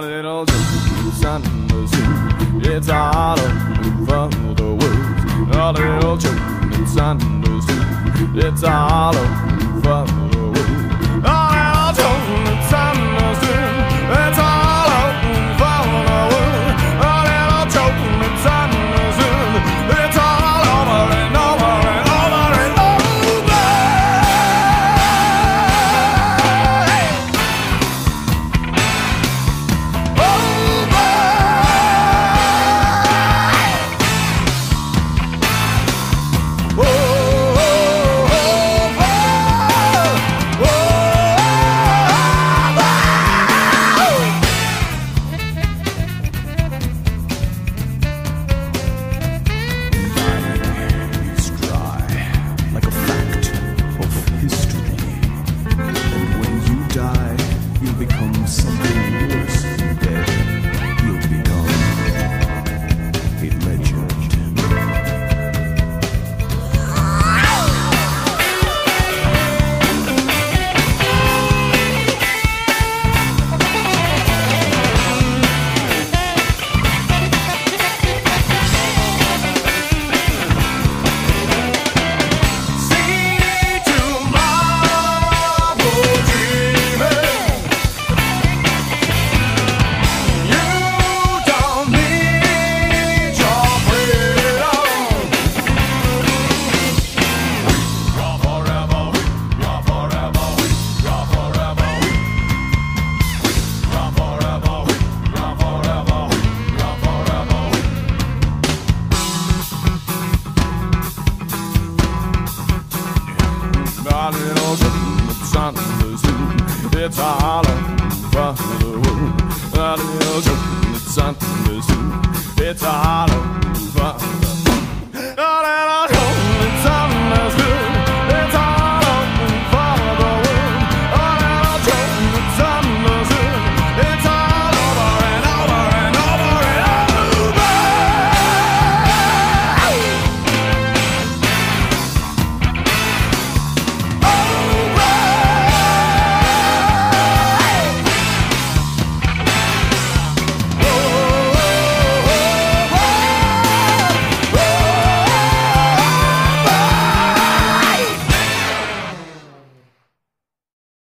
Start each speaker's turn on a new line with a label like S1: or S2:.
S1: down in old San Jose. It's all over the world. All in old San Jose. It's all over. It's all over the world. Not an ocean, it's understood. It's all